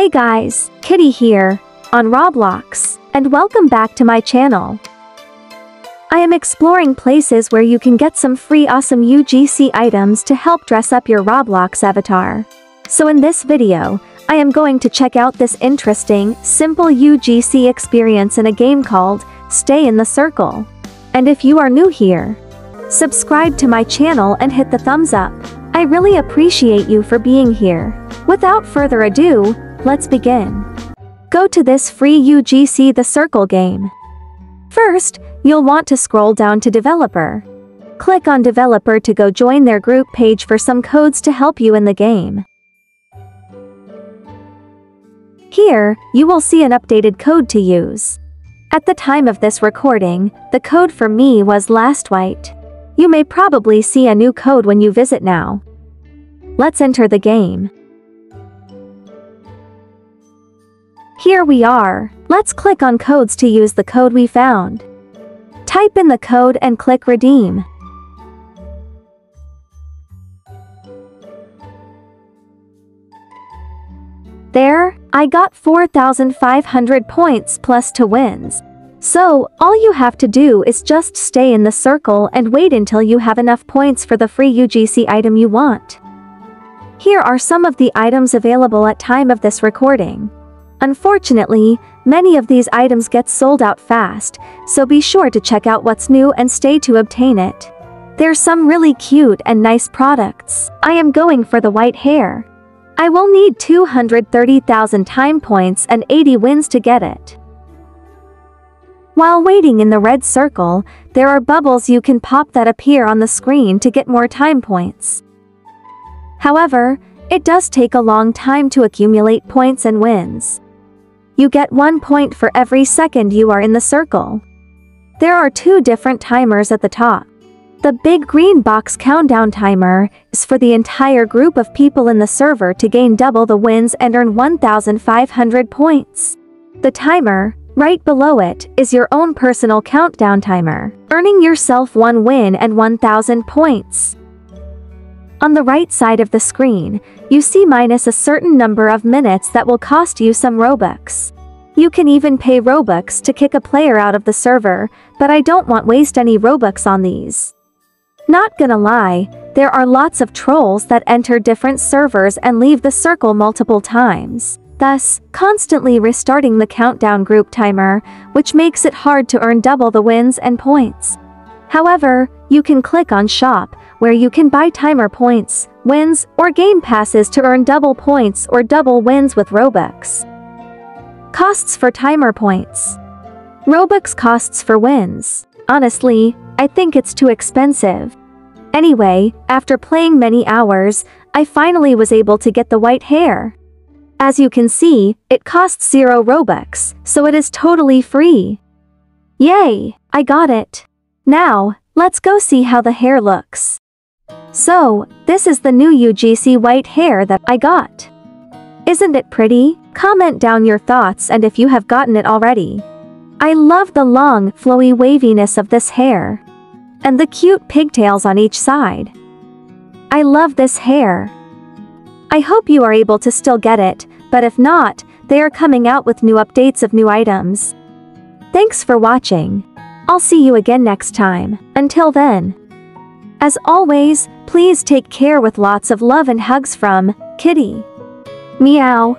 Hey guys, Kitty here, on Roblox, and welcome back to my channel. I am exploring places where you can get some free awesome UGC items to help dress up your Roblox avatar. So in this video, I am going to check out this interesting, simple UGC experience in a game called Stay in the Circle. And if you are new here, subscribe to my channel and hit the thumbs up. I really appreciate you for being here. Without further ado, let's begin. Go to this free UGC The Circle game. First, you'll want to scroll down to Developer. Click on Developer to go join their group page for some codes to help you in the game. Here, you will see an updated code to use. At the time of this recording, the code for me was last white. You may probably see a new code when you visit now. Let's enter the game. Here we are. Let's click on codes two use the code we found. Type in the code and click redeem. There, I got 4,500 points plus to wins. So, all you have to do is just stay in the circle and wait until you have enough points for the free UGC item you want. Here are some of the items available at time of this recording. Unfortunately, many of these items get sold out fast, so be sure to check out what's new and stay to obtain it. There's some really cute and nice products. I am going for the white hair. I will need 230,000 time points and 80 wins to get it. While waiting in the red circle, there are bubbles you can pop that appear on the screen to get more time points. However, it does take a long time to accumulate points and wins. You get one point for every second you are in the circle. There are two different timers at the top. The big green box countdown timer is for the entire group of people in the server to gain double the wins and earn 1,500 points. The timer, Right below it is your own personal countdown timer, earning yourself one win and 1000 points. On the right side of the screen, you see minus a certain number of minutes that will cost you some Robux. You can even pay Robux to kick a player out of the server, but I don't want waste any Robux on these. Not gonna lie, there are lots of trolls that enter different servers and leave the circle multiple times thus, constantly restarting the countdown group timer, which makes it hard to earn double the wins and points. However, you can click on Shop, where you can buy timer points, wins, or game passes to earn double points or double wins with Robux. Costs for timer points. Robux costs for wins. Honestly, I think it's too expensive. Anyway, after playing many hours, I finally was able to get the white hair. As you can see, it costs 0 Robux, so it is totally free. Yay, I got it. Now, let's go see how the hair looks. So, this is the new UGC white hair that I got. Isn't it pretty? Comment down your thoughts and if you have gotten it already. I love the long, flowy waviness of this hair. And the cute pigtails on each side. I love this hair. I hope you are able to still get it, but if not, they are coming out with new updates of new items. Thanks for watching. I'll see you again next time. Until then. As always, please take care with lots of love and hugs from Kitty. Meow.